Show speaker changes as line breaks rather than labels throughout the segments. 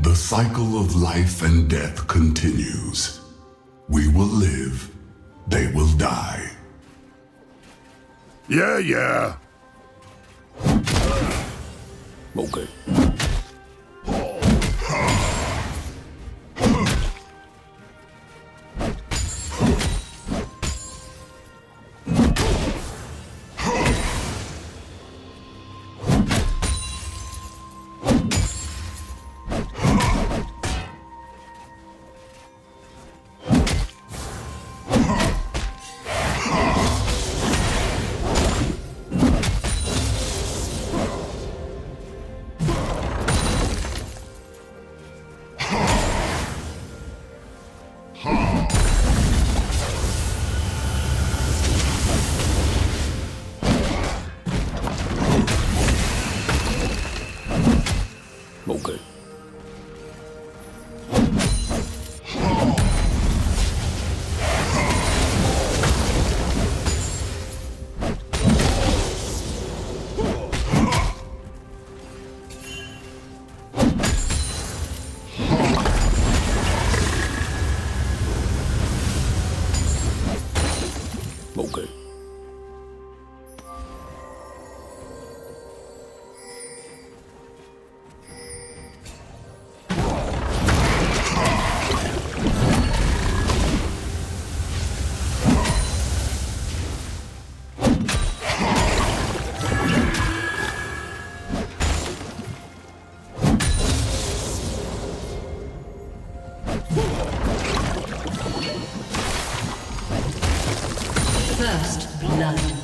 The cycle of life and death continues. We will live, they will die.
Yeah, yeah.
Okay. Okay.
First blood.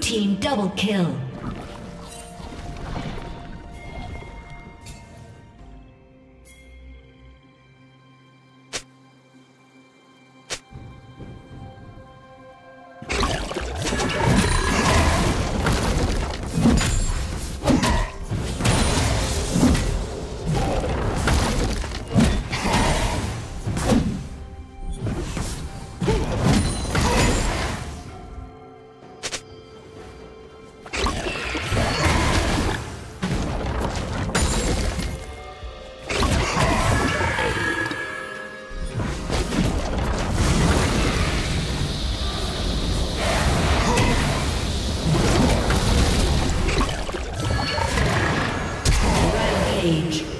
Team double kill. Rampage.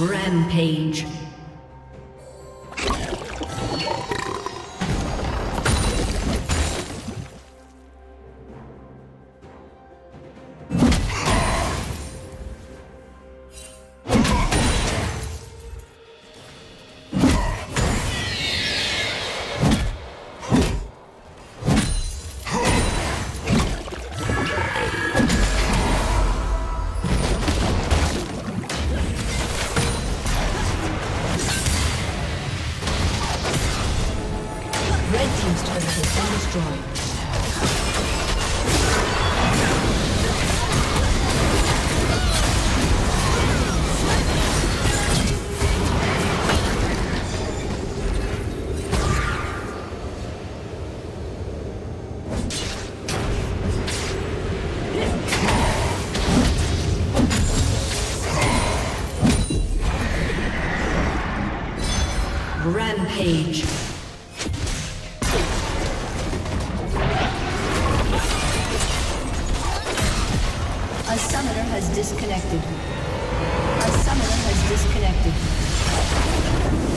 Rampage. Has disconnected. A summoner has disconnected.